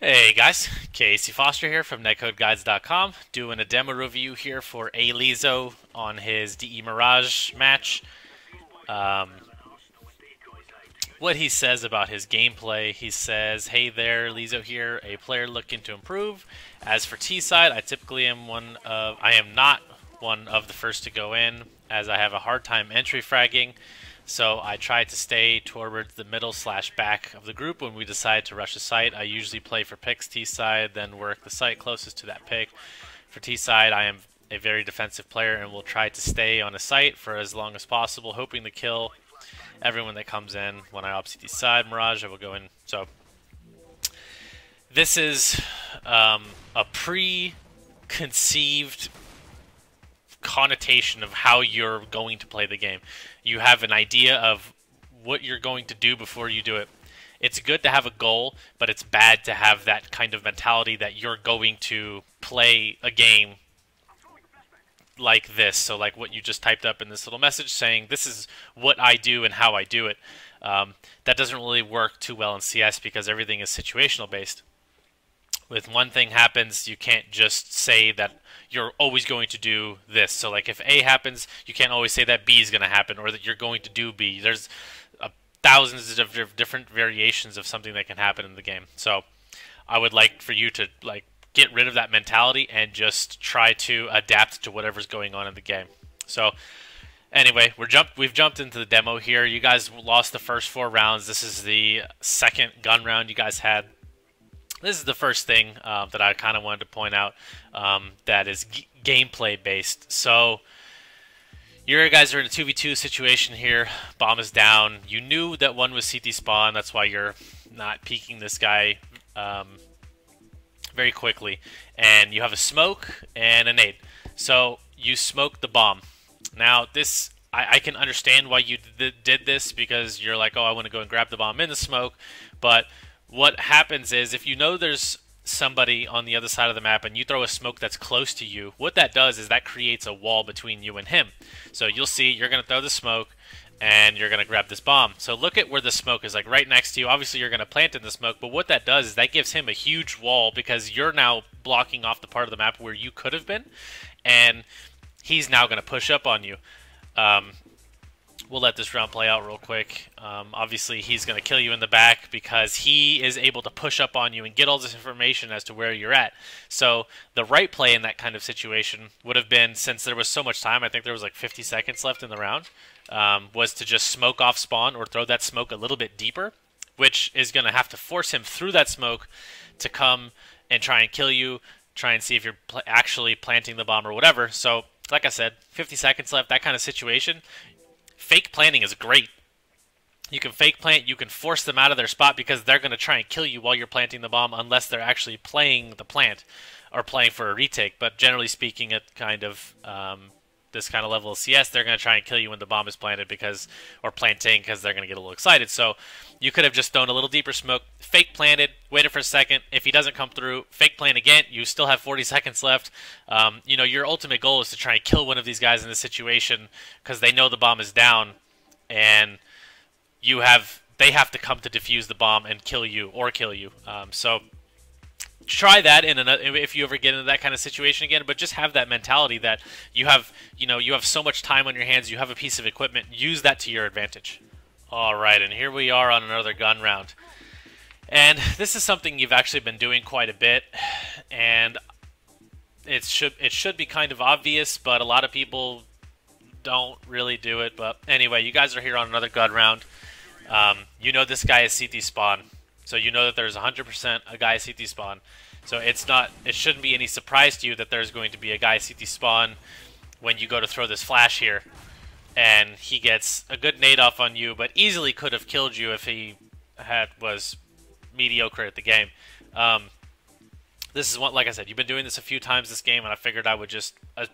Hey guys, Casey Foster here from NetcodeGuides.com, doing a demo review here for Eylizo on his DE Mirage match. Um, what he says about his gameplay, he says, "Hey there, Lizo here, a player looking to improve. As for T side, I typically am one of, I am not one of the first to go in, as I have a hard time entry fragging." So I try to stay towards the middle slash back of the group when we decide to rush a site. I usually play for picks T side, then work the site closest to that pick. For T side, I am a very defensive player and will try to stay on a site for as long as possible, hoping to kill everyone that comes in. When I T side Mirage, I will go in. So this is um, a pre-conceived connotation of how you're going to play the game. You have an idea of what you're going to do before you do it. It's good to have a goal, but it's bad to have that kind of mentality that you're going to play a game like this. So, like what you just typed up in this little message saying, This is what I do and how I do it. Um, that doesn't really work too well in CS because everything is situational based with one thing happens, you can't just say that you're always going to do this. So like if A happens, you can't always say that B is going to happen or that you're going to do B. There's uh, thousands of different variations of something that can happen in the game. So I would like for you to like get rid of that mentality and just try to adapt to whatever's going on in the game. So anyway, we're jumped. We've jumped into the demo here. You guys lost the first four rounds. This is the second gun round you guys had this is the first thing uh, that I kind of wanted to point out um, that is gameplay based. So you guys are in a 2v2 situation here. Bomb is down. You knew that one was CT spawn. That's why you're not peeking this guy um, very quickly. And you have a smoke and a nade. So you smoke the bomb. Now this I can understand why you did this because you're like, oh, I want to go and grab the bomb in the smoke, but what happens is if you know there's somebody on the other side of the map and you throw a smoke that's close to you, what that does is that creates a wall between you and him. So you'll see you're going to throw the smoke and you're going to grab this bomb. So look at where the smoke is, like right next to you. Obviously, you're going to plant in the smoke, but what that does is that gives him a huge wall because you're now blocking off the part of the map where you could have been, and he's now going to push up on you. Um, we'll let this round play out real quick. Um, obviously, he's going to kill you in the back because he is able to push up on you and get all this information as to where you're at. So the right play in that kind of situation would have been, since there was so much time, I think there was like 50 seconds left in the round, um, was to just smoke off spawn or throw that smoke a little bit deeper, which is going to have to force him through that smoke to come and try and kill you, try and see if you're pl- actually planting the bomb or whatever. So like I said, 50 seconds left, that kind of situation, fake planting is great. You can fake plant, you can force them out of their spot because they're going to try and kill you while you're planting the bomb unless they're actually playing the plant or playing for a retake. But generally speaking, it kind of um, this kind of level of CS, they're going to try and kill you when the bomb is planted because, or planting because they're going to get a little excited. So you could have just thrown a little deeper smoke, fake planted, waited for a second. If he doesn't come through, fake plant again. You still have 40 seconds left. Um, you know, your ultimate goal is to try and kill one of these guys in this situation because they know the bomb is down, and you have they have to come to defuse the bomb and kill you or kill you. Um, so try that in another if you ever get into that kind of situation again but just have that mentality that you have you know you have so much time on your hands you have a piece of equipment use that to your advantage. All right and here we are on another gun round. And this is something you've actually been doing quite a bit and it should it should be kind of obvious but a lot of people don't really do it but anyway you guys are here on another gun round. Um, you know this guy is CT spawn so you know that there's 100% a guy CT spawn. So it's not, it shouldn't be any surprise to you that there's going to be a guy CT spawn when you go to throw this flash here. And he gets a good nade off on you, but easily could have killed you if he had was mediocre at the game. Um, this is what, like I said, you've been doing this a few times this game, and I figured I would just uh,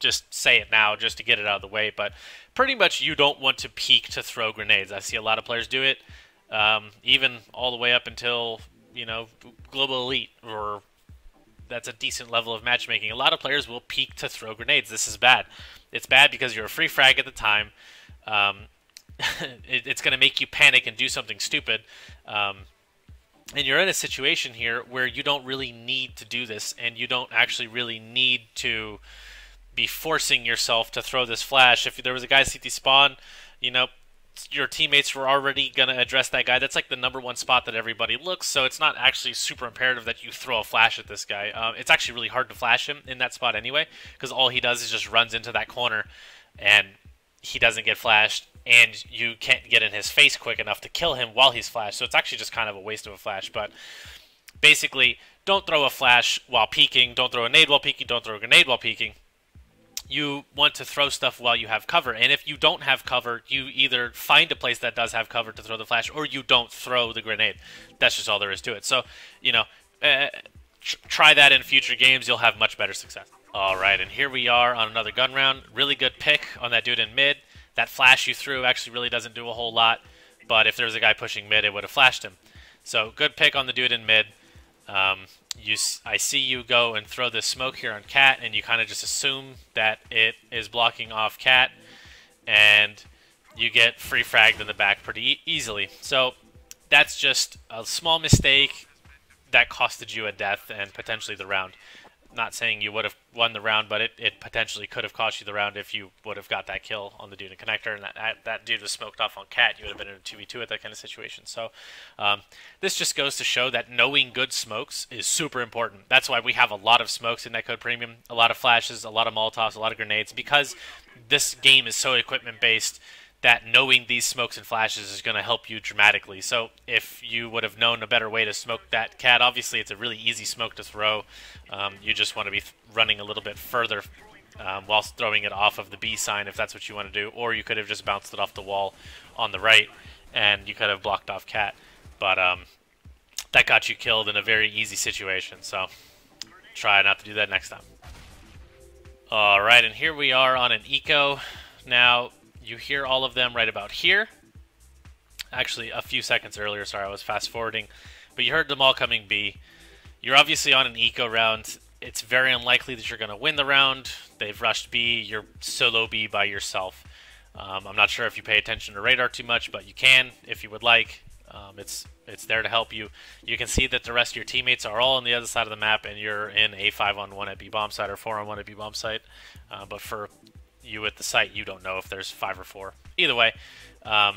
just say it now just to get it out of the way. But pretty much, you don't want to peek to throw grenades. I see a lot of players do it um, even all the way up until you know global elite or that's a decent level of matchmaking. A lot of players will peek to throw grenades. This is bad. It's bad because you're a free frag at the time. Um, it, it's going to make you panic and do something stupid. Um, and you're in a situation here where you don't really need to do this, and you don't actually really need to be forcing yourself to throw this flash. If there was a guy CT spawn, you know, your teammates were already going to address that guy. That's like the number one spot that everybody looks, so it's not actually super imperative that you throw a flash at this guy. Um, it's actually really hard to flash him in that spot anyway, because all he does is just runs into that corner, and he doesn't get flashed, and you can't get in his face quick enough to kill him while he's flashed. So it's actually just kind of a waste of a flash. But basically, don't throw a flash while peeking. Don't throw a nade while peeking. Don't throw a grenade while peeking. You want to throw stuff while you have cover. And if you don't have cover, you either find a place that does have cover to throw the flash, or you don't throw the grenade. That's just all there is to it. So, you know, uh, try that in future games. You'll have much better success. All right, and here we are on another gun round. Really good pick on that dude in mid. That flash you threw actually really doesn't do a whole lot, but if there was a guy pushing mid, it would have flashed him. So good pick on the dude in mid. Um, you, I see you go and throw this smoke here on Cat, and you kind of just assume that it is blocking off Cat, and you get free fragged in the back pretty e easily. So that's just a small mistake that costed you a death and potentially the round not saying you would have won the round, but it, it potentially could have cost you the round if you would have got that kill on the dude in connector, and that, that, that dude was smoked off on cat. You would have been in a 2v2 at that kind of situation. So um, this just goes to show that knowing good smokes is super important. That's why we have a lot of smokes in Netcode Premium, a lot of flashes, a lot of Molotovs, a lot of grenades, because this game is so equipment based that knowing these smokes and flashes is going to help you dramatically. So if you would have known a better way to smoke that cat, obviously it's a really easy smoke to throw. Um, you just want to be running a little bit further um, whilst throwing it off of the B sign if that's what you want to do, or you could have just bounced it off the wall on the right and you could have blocked off cat. But um, that got you killed in a very easy situation, so try not to do that next time. Alright, and here we are on an eco. Now, you hear all of them right about here. Actually, a few seconds earlier, sorry, I was fast forwarding. But you heard them all coming B. You're obviously on an eco round. It's very unlikely that you're going to win the round. They've rushed B. You're solo B by yourself. Um, I'm not sure if you pay attention to radar too much, but you can if you would like. Um, it's it's there to help you. You can see that the rest of your teammates are all on the other side of the map, and you're in a 5 on 1 at B bomb site or 4 on 1 at B bomb site. Uh, but for you at the site, you don't know if there's five or four. Either way, um,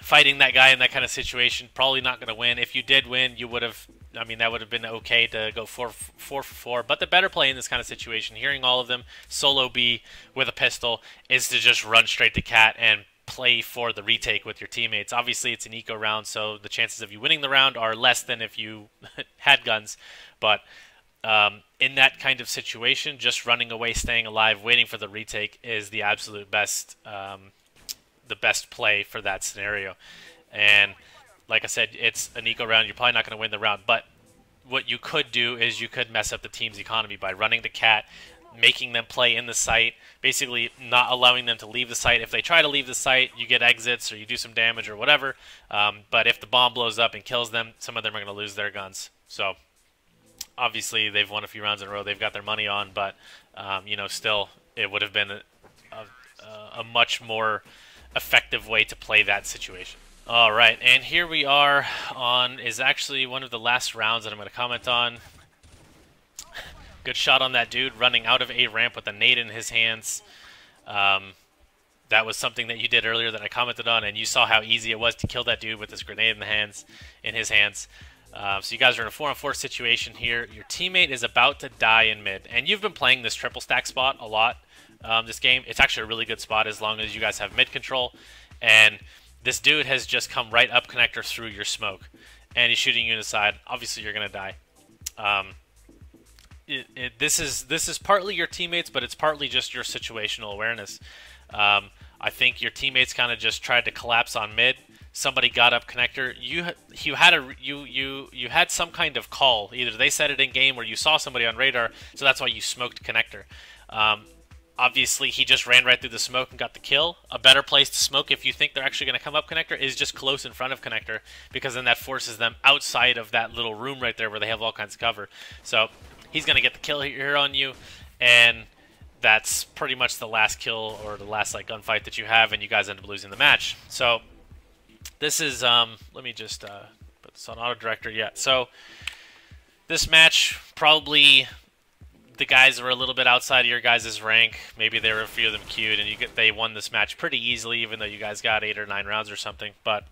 fighting that guy in that kind of situation, probably not going to win. If you did win, you would have. I mean, that would have been okay to go four, four for four. But the better play in this kind of situation, hearing all of them solo B with a pistol, is to just run straight to cat and play for the retake with your teammates. Obviously, it's an eco round, so the chances of you winning the round are less than if you had guns. But um, in that kind of situation, just running away, staying alive, waiting for the retake is the absolute best, um, the best play for that scenario. And like I said, it's an eco round. You're probably not going to win the round, but what you could do is you could mess up the team's economy by running the cat, making them play in the site, basically not allowing them to leave the site. If they try to leave the site, you get exits or you do some damage or whatever. Um, but if the bomb blows up and kills them, some of them are going to lose their guns. So obviously they've won a few rounds in a row. They've got their money on, but um, you know, still, it would have been a, a, a, much more effective way to play that situation. All right, and here we are on is actually one of the last rounds that I'm going to comment on. Good shot on that dude running out of a ramp with a nade in his hands. Um, that was something that you did earlier that I commented on, and you saw how easy it was to kill that dude with his grenade in the hands, in his hands. Uh, so you guys are in a 4 on 4 situation here. Your teammate is about to die in mid. And you've been playing this triple stack spot a lot um, this game. It's actually a really good spot as long as you guys have mid control. And this dude has just come right up connector through your smoke. And he's shooting you in the side. Obviously, you're going to die. Um, it, it, this is this is partly your teammates, but it's partly just your situational awareness. Um, I think your teammates kind of just tried to collapse on mid somebody got up connector, you you had a you you you had some kind of call. Either they said it in game or you saw somebody on radar, so that's why you smoked connector. Um, obviously, he just ran right through the smoke and got the kill. A better place to smoke if you think they're actually going to come up connector is just close in front of connector because then that forces them outside of that little room right there where they have all kinds of cover. So he's going to get the kill here on you, and that's pretty much the last kill or the last like gunfight that you have, and you guys end up losing the match. So this is, um, let me just uh, put So an auto director, yeah. So this match probably the guys were a little bit outside of your guys' rank. Maybe there were a few of them queued, and you get they won this match pretty easily, even though you guys got eight or nine rounds or something. But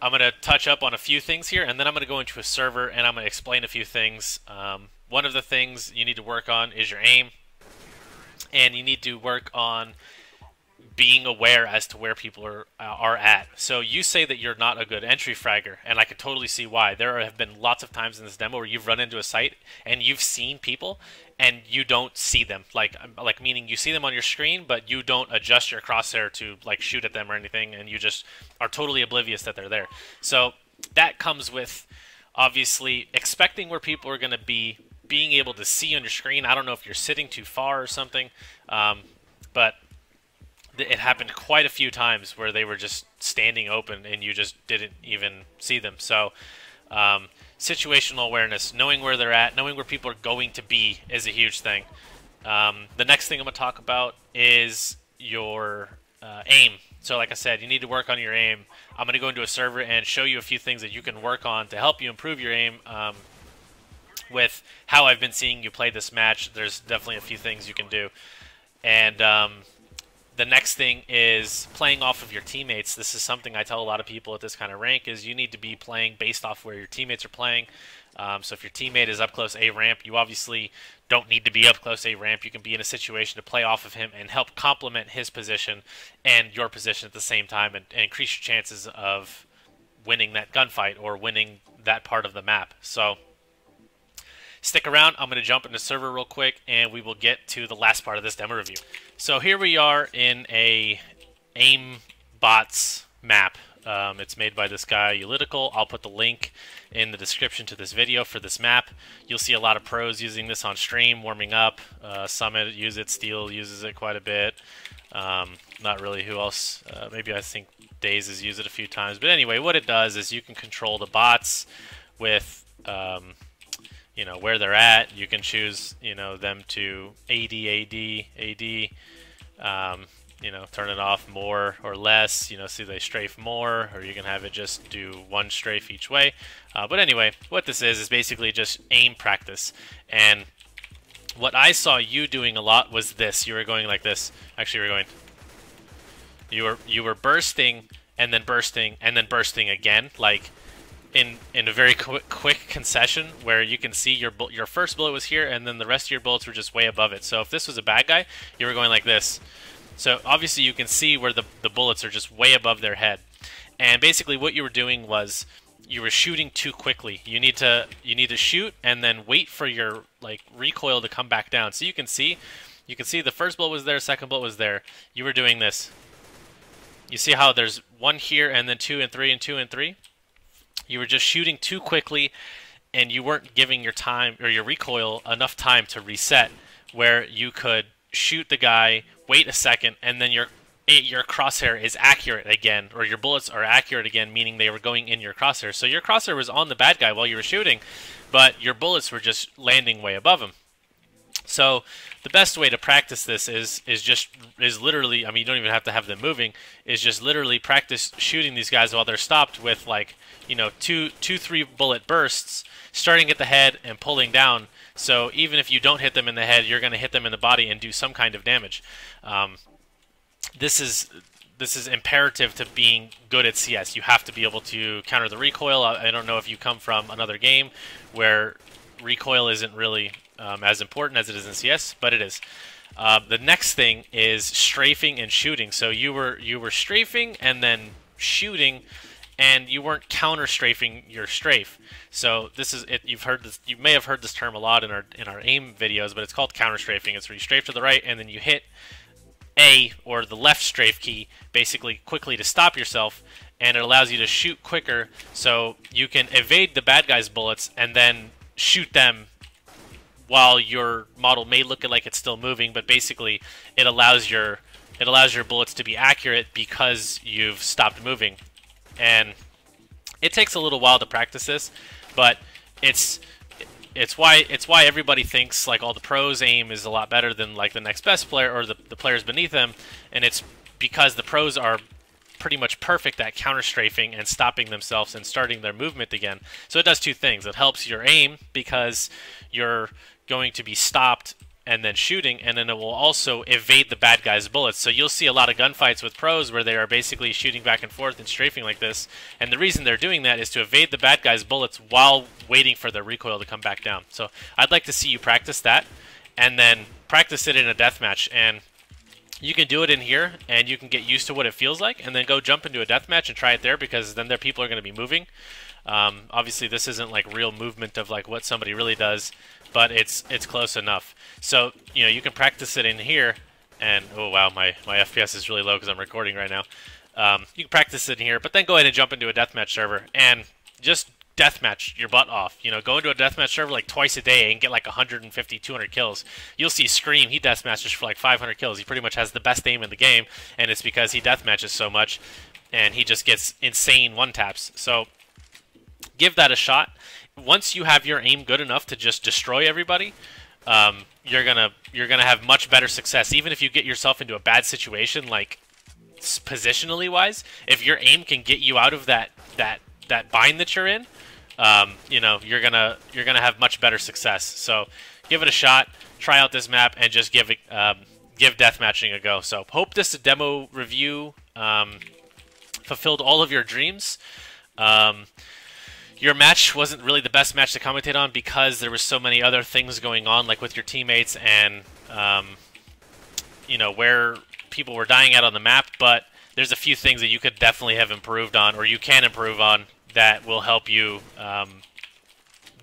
I'm gonna touch up on a few things here, and then I'm gonna go into a server and I'm gonna explain a few things. Um, one of the things you need to work on is your aim, and you need to work on being aware as to where people are uh, are at. So you say that you're not a good entry fragger, and I could totally see why. There have been lots of times in this demo where you've run into a site and you've seen people and you don't see them. Like um, like meaning you see them on your screen, but you don't adjust your crosshair to like shoot at them or anything, and you just are totally oblivious that they're there. So that comes with obviously expecting where people are going to be, being able to see on your screen. I don't know if you're sitting too far or something, um, but it happened quite a few times where they were just standing open and you just didn't even see them. So, um, situational awareness, knowing where they're at, knowing where people are going to be is a huge thing. Um, the next thing I'm going to talk about is your uh, aim. So, like I said, you need to work on your aim. I'm going to go into a server and show you a few things that you can work on to help you improve your aim. Um, with how I've been seeing you play this match, there's definitely a few things you can do. And um, the next thing is playing off of your teammates. This is something I tell a lot of people at this kind of rank is you need to be playing based off where your teammates are playing. Um, so if your teammate is up close A ramp, you obviously don't need to be up close A ramp. You can be in a situation to play off of him and help complement his position and your position at the same time and, and increase your chances of winning that gunfight or winning that part of the map. So Stick around. I'm going to jump into server real quick, and we will get to the last part of this demo review. So here we are in a aim bots map. Um, it's made by this guy, Ulletical. I'll put the link in the description to this video for this map. You'll see a lot of pros using this on stream, warming up. Uh, Summit use it, Steel uses it quite a bit. Um, not really who else. Uh, maybe I think Days has used it a few times. But anyway, what it does is you can control the bots with um, you know where they're at. You can choose you know them to AD AD AD. Um, you know, turn it off more or less. You know, see they strafe more, or you can have it just do one strafe each way. Uh, but anyway, what this is is basically just aim practice. And what I saw you doing a lot was this. You were going like this. Actually, you were going. You were you were bursting and then bursting and then bursting again, like in in a very quick, quick concession where you can see your your first bullet was here and then the rest of your bullets were just way above it. So if this was a bad guy, you were going like this. So obviously you can see where the, the bullets are just way above their head. And basically what you were doing was you were shooting too quickly. You need to you need to shoot and then wait for your like recoil to come back down. So you can see you can see the first bullet was there, second bullet was there. You were doing this. You see how there's one here and then two and three and two and three? You were just shooting too quickly, and you weren't giving your time or your recoil enough time to reset, where you could shoot the guy, wait a second, and then your eh, your crosshair is accurate again, or your bullets are accurate again, meaning they were going in your crosshair. So your crosshair was on the bad guy while you were shooting, but your bullets were just landing way above him. So the best way to practice this is is just is literally I mean you don't even have to have them moving is just literally practice shooting these guys while they're stopped with like you know two two three bullet bursts starting at the head and pulling down so even if you don't hit them in the head you're going to hit them in the body and do some kind of damage um, this is this is imperative to being good at CS. You have to be able to counter the recoil. I don't know if you come from another game where recoil isn't really um, as important as it is in CS, but it is. Uh, the next thing is strafing and shooting. So you were you were strafing and then shooting, and you weren't counter strafing your strafe. So this is it. You've heard this. You may have heard this term a lot in our in our aim videos, but it's called counter strafing. It's where you strafe to the right and then you hit A or the left strafe key basically quickly to stop yourself, and it allows you to shoot quicker. So you can evade the bad guy's bullets and then shoot them while your model may look like it's still moving, but basically it allows your it allows your bullets to be accurate because you've stopped moving. And it takes a little while to practice this, but it's it's why it's why everybody thinks like all the pros aim is a lot better than like the next best player or the, the players beneath them, and it's because the pros are pretty much perfect at counter strafing and stopping themselves and starting their movement again. So it does two things. It helps your aim because you're going to be stopped and then shooting, and then it will also evade the bad guy's bullets. So you'll see a lot of gunfights with pros where they are basically shooting back and forth and strafing like this. And the reason they're doing that is to evade the bad guy's bullets while waiting for their recoil to come back down. So I'd like to see you practice that, and then practice it in a deathmatch. And you can do it in here, and you can get used to what it feels like, and then go jump into a deathmatch and try it there because then their people are going to be moving. Um, obviously, this isn't like real movement of like what somebody really does, but it's it's close enough. So you know you can practice it in here, and oh wow, my my FPS is really low because I'm recording right now. Um, you can practice it in here, but then go ahead and jump into a deathmatch server and just deathmatch your butt off. You know, go into a deathmatch server like twice a day and get like 150, 200 kills. You'll see Scream, he deathmatches for like 500 kills. He pretty much has the best aim in the game, and it's because he deathmatches so much, and he just gets insane one taps. So give that a shot. Once you have your aim good enough to just destroy everybody, um, you're gonna you're gonna have much better success. Even if you get yourself into a bad situation, like positionally wise, if your aim can get you out of that that that bind that you're in, um, you know you're gonna you're gonna have much better success. So give it a shot, try out this map, and just give it um, give deathmatching a go. So hope this demo review um, fulfilled all of your dreams. Um, your match wasn't really the best match to commentate on because there was so many other things going on, like with your teammates and um, you know where people were dying out on the map. But there's a few things that you could definitely have improved on, or you can improve on, that will help you um,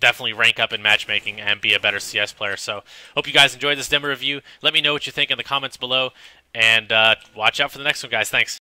definitely rank up in matchmaking and be a better CS player. So hope you guys enjoyed this demo review. Let me know what you think in the comments below, and uh, watch out for the next one, guys. Thanks.